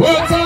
What's up?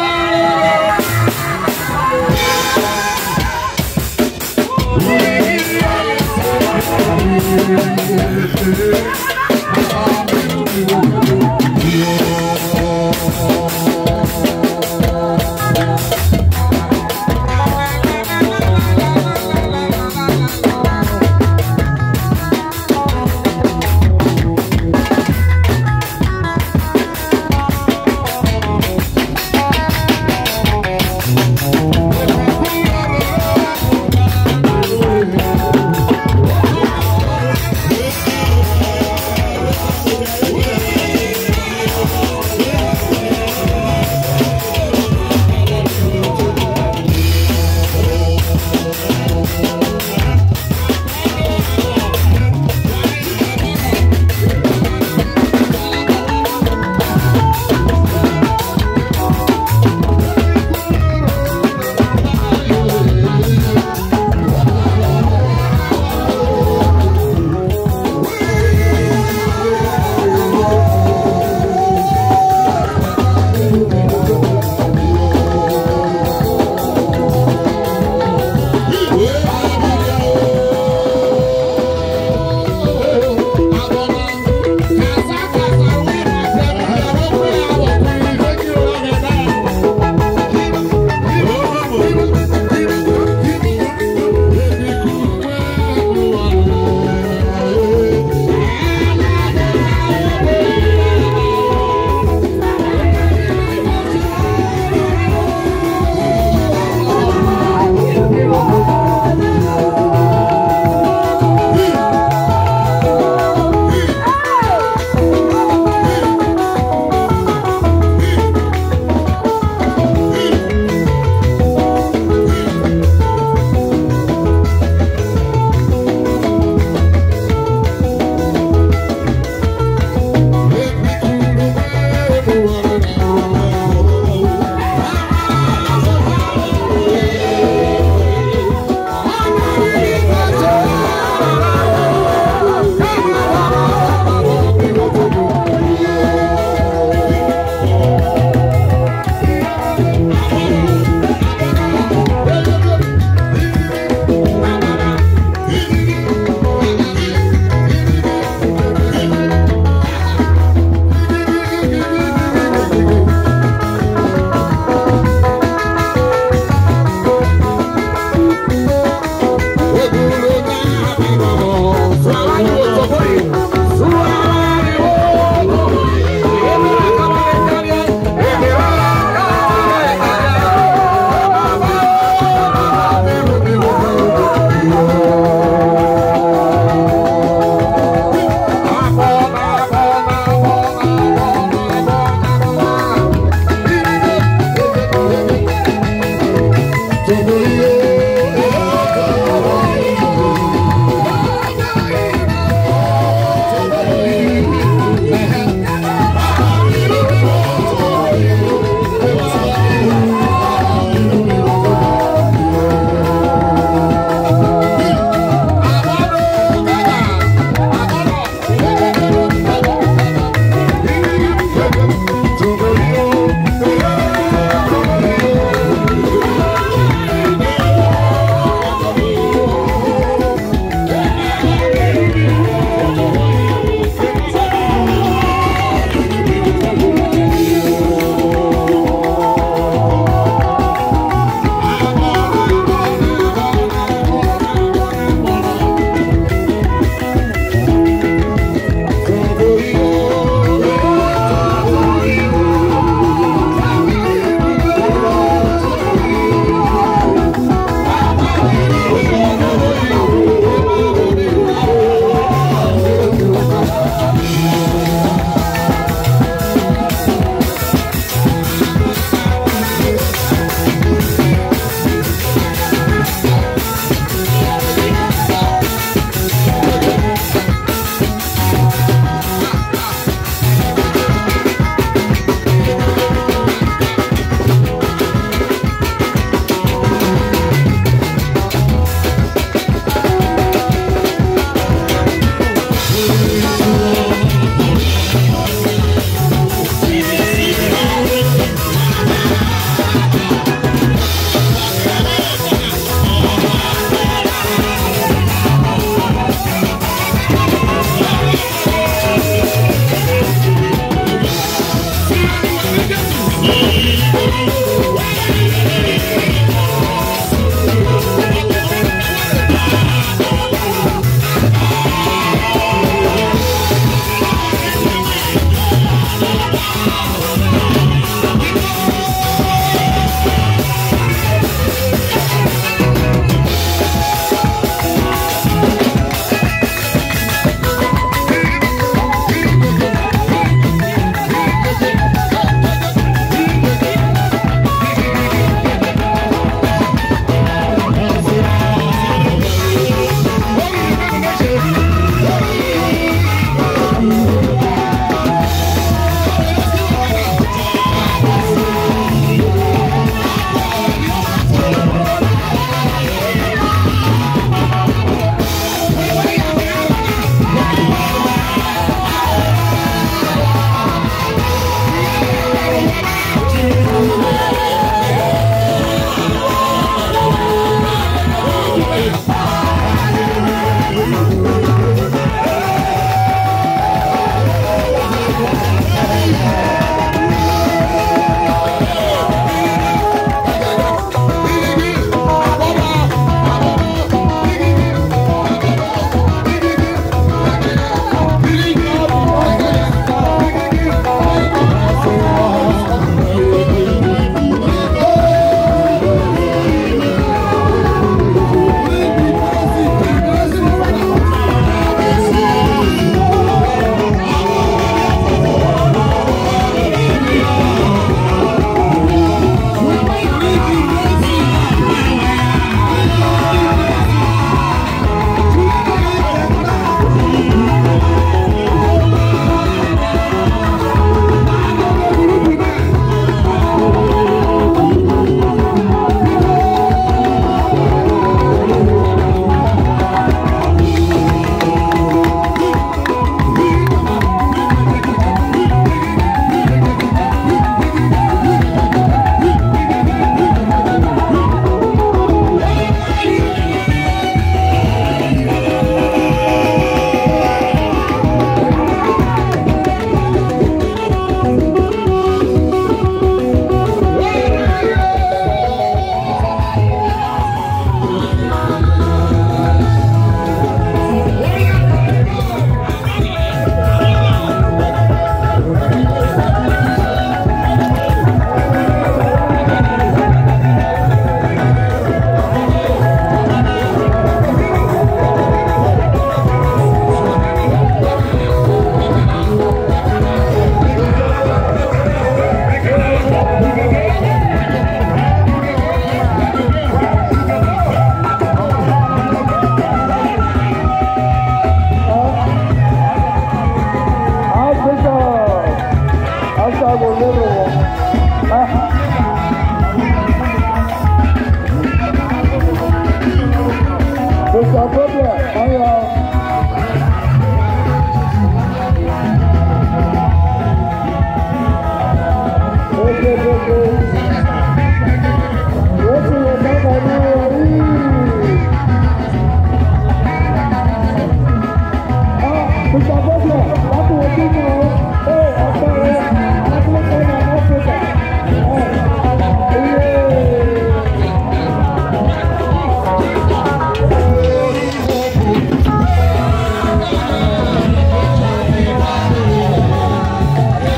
Thank you.